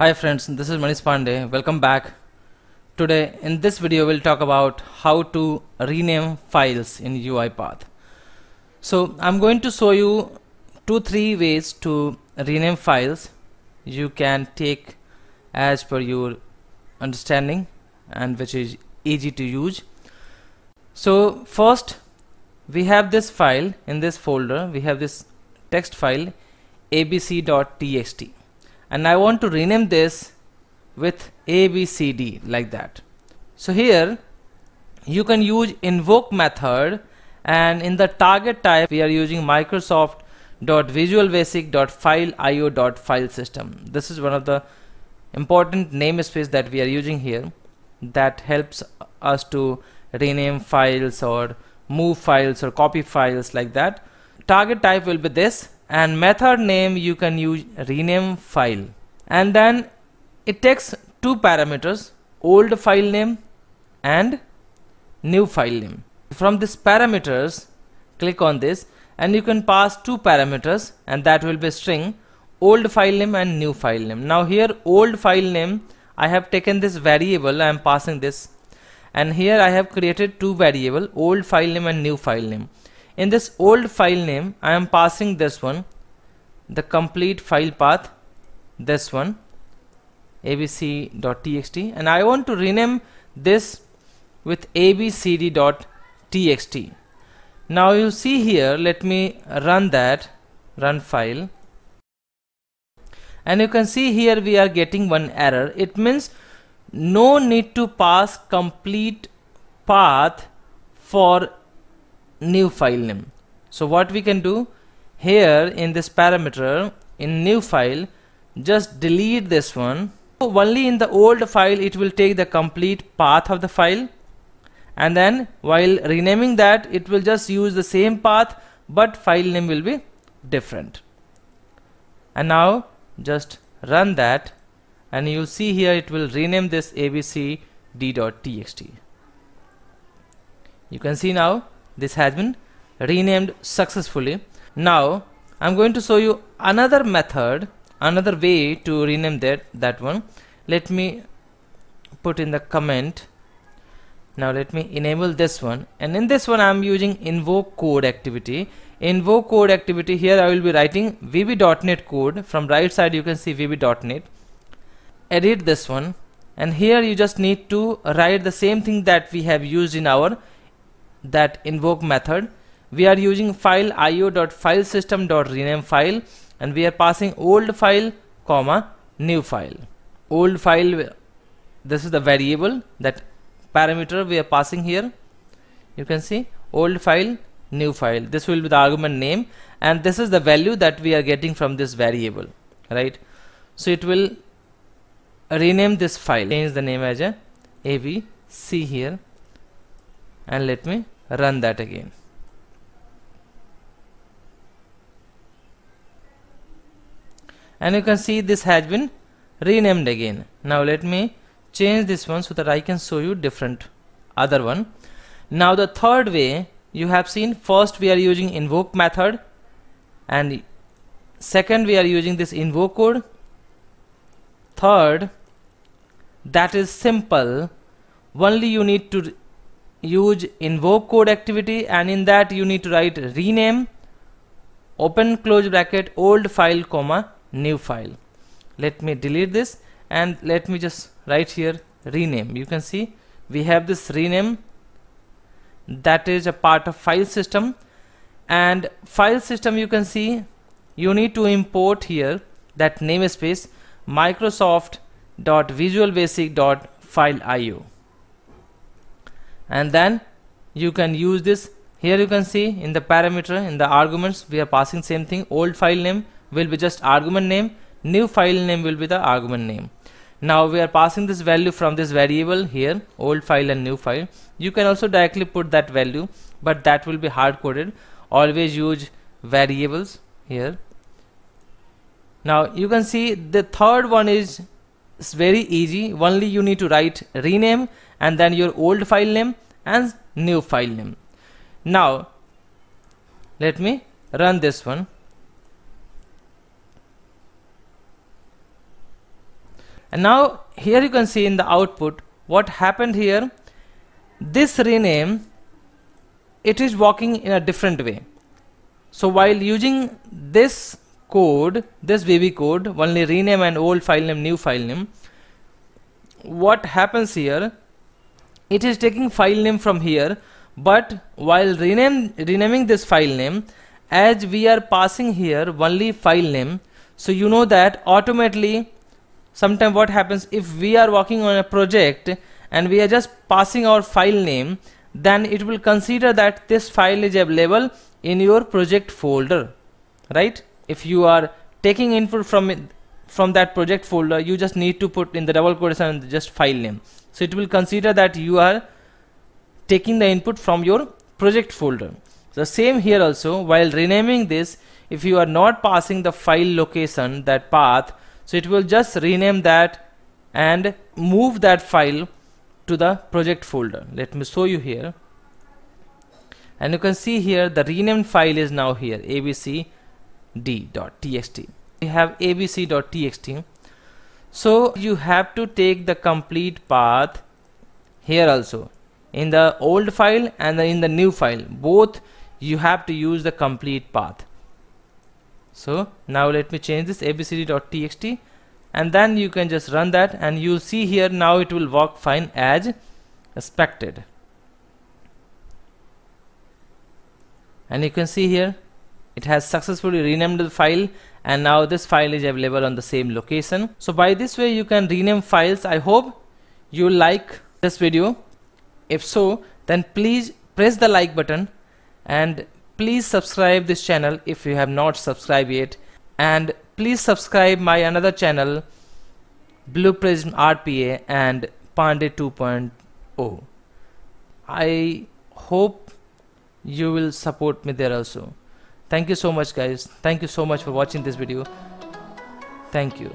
Hi friends, this is Manish Pandey. Welcome back. Today in this video we'll talk about how to rename files in UiPath. So I'm going to show you two three ways to rename files you can take as per your understanding and which is easy to use. So first we have this file in this folder we have this text file abc.txt and I want to rename this with abcd like that. So here you can use invoke method. And in the target type we are using Microsoft dot visual basic dot file io dot file system. This is one of the important namespace that we are using here that helps us to rename files or move files or copy files like that. Target type will be this and method name you can use rename file. And then it takes two parameters old file name and new file name. From this parameters click on this and you can pass two parameters and that will be string old file name and new file name. Now here old file name I have taken this variable I am passing this. And here I have created two variable old file name and new file name in this old file name I am passing this one the complete file path this one abc.txt and I want to rename this with abcd.txt now you see here let me run that run file. And you can see here we are getting one error. It means no need to pass complete path for new file name. So what we can do? Here in this parameter in new file just delete this one. Only in the old file it will take the complete path of the file. And then while renaming that it will just use the same path but file name will be different. And now just run that. And you'll see here it will rename this abc d.txt you can see now this has been renamed successfully. Now I'm going to show you another method another way to rename that that one. Let me put in the comment. Now let me enable this one. And in this one I'm using invoke code activity. Invoke code activity here I will be writing vb.net code. From right side you can see vb.net edit this one. And here you just need to write the same thing that we have used in our that invoke method. We are using file io.filesystem.rename file system dot rename file, and we are passing old file comma new file. Old file this is the variable that parameter we are passing here. You can see old file new file. This will be the argument name and this is the value that we are getting from this variable right? So it will rename this file. Change the name as a abc here and let me run that again. And you can see this has been renamed again. Now let me change this one so that I can show you different other one. Now the third way you have seen first we are using invoke method. And second we are using this invoke code. Third that is simple. Only you need to use invoke code activity and in that you need to write rename open close bracket old file comma new file. Let me delete this and let me just write here rename. You can see we have this rename that is a part of file system and file system you can see you need to import here that namespace microsoft dot visual basic dot file io and then you can use this. Here you can see in the parameter in the arguments we are passing same thing. Old file name will be just argument name. New file name will be the argument name. Now we are passing this value from this variable here old file and new file. You can also directly put that value but that will be hard coded. Always use variables here. Now you can see the third one is very easy. Only you need to write rename and then your old file name and new file name. Now let me run this one. And now here you can see in the output what happened here. This rename it is working in a different way. So while using this code this VB code only rename an old file name new file name what happens here it is taking file name from here but while rename renaming this file name as we are passing here only file name. So you know that automatically sometime what happens if we are working on a project and we are just passing our file name then it will consider that this file is available in your project folder right? If you are taking input from from that project folder you just need to put in the double quotation and just file name. So it will consider that you are taking the input from your project folder. The same here also while renaming this if you are not passing the file location that path so it will just rename that and move that file to the project folder. Let me show you here. And you can see here the renamed file is now here abcd.txt we have abc.txt so you have to take the complete path here also. In the old file and in the new file. Both you have to use the complete path. So now let me change this abcd.txt and then you can just run that and you'll see here now it will work fine as expected. And you can see here it has successfully renamed the file and now this file is available on the same location. So by this way you can rename files. I hope you like this video. If so then please press the like button and please subscribe this channel if you have not subscribed yet. And please subscribe my another channel Blue Prism RPA and Pandey 2.0 I hope you will support me there also thank you so much guys. Thank you so much for watching this video. Thank you